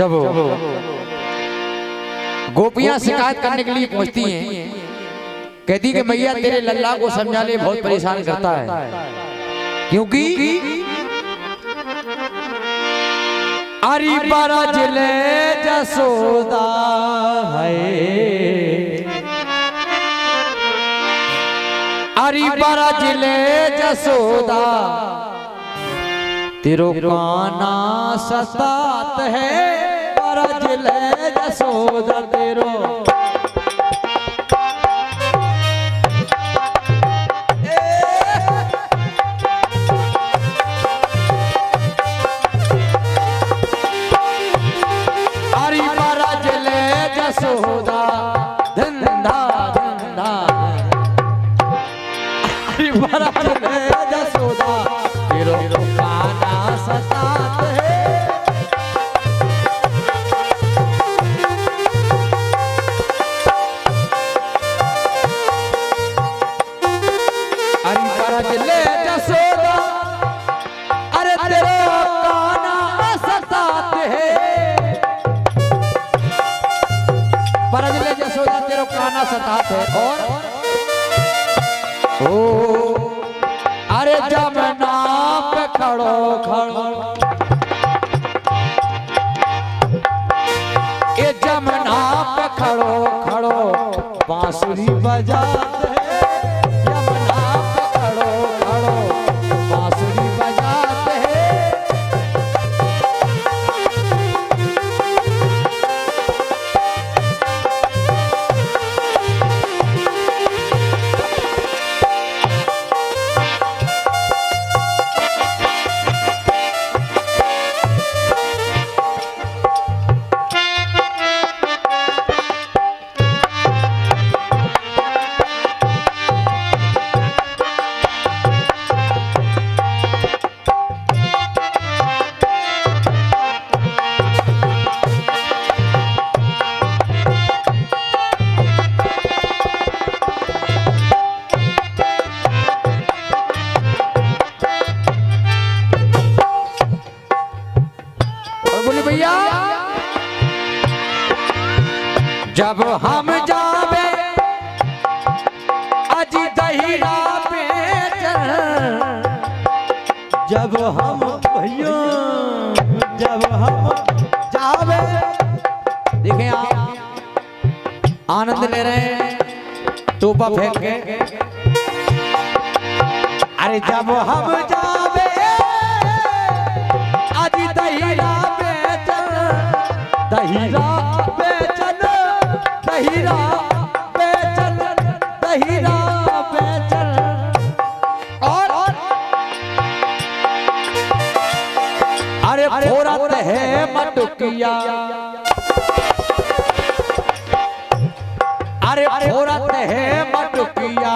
जब गोपियाँ शिकायत करने के लिए पहुँचती हैं कहती कि मैया तेरे लल्ला को समझाने बहुत परेशान करता है। क्योंकि अरे बारा ज़िले जसोदा है। अरे बारा ज़िले जसोदा। तेरो काना सतात है। बारा ले जसोदा तेरो। हरी सता सतात और ओ अरे जब नाप खड़ो खड़ो जब हम जावे अजी दहीरा पे जब हम भैया, जब हम जावे देखें आप, आनंद ले रहे हैं टोपा फेंक के। अरे जब हम जावे फोरत है मटुकिया अरे औरत है मटुकिया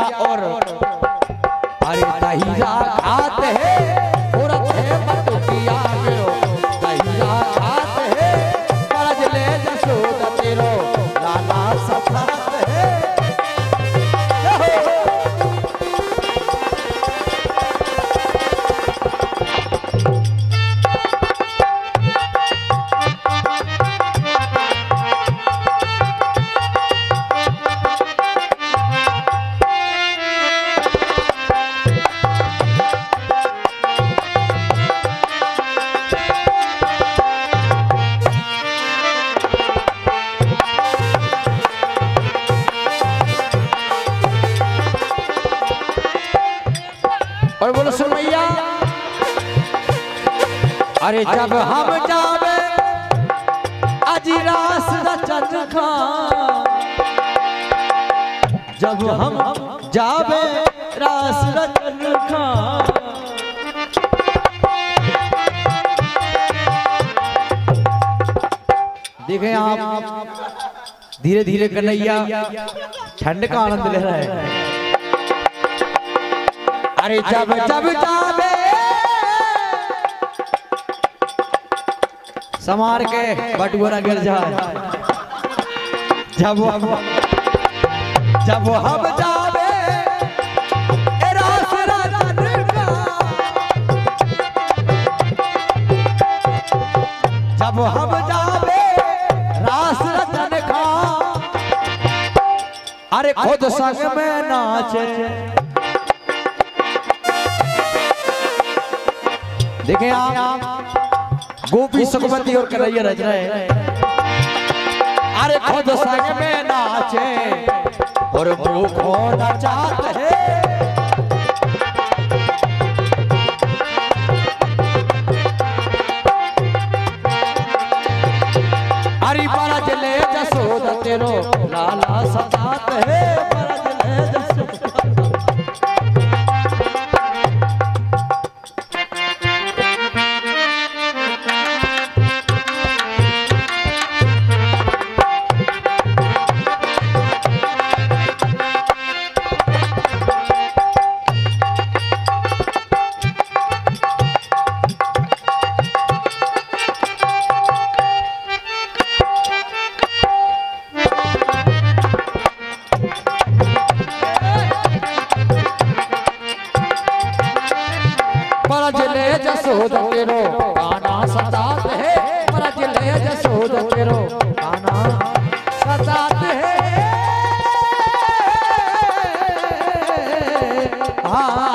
अरे जब हम जावे अजी रास रचन खान जब हम जावे रास रचन खान देखें आप धीरे धीरे कन्हैया ठंड का आनंद ले रहा है। अरे जब जब जावे समार के बटुरा गिर जाए जब अब जब हम जावे जब हम जावे रास रतन अरे खुद संग में नाच। देखें आप। गोपी सुखमती और कन्हैया रच रहे अरे खुद संग में नाचे और भूखों नचाते हैं? हरी परज ले जसोद तेरो लाला सतात है। परज ले जसोद परज ले जसोद तेरो। गाना सतात है। परज ले जसोद तेरो। गाना सतात है। आ,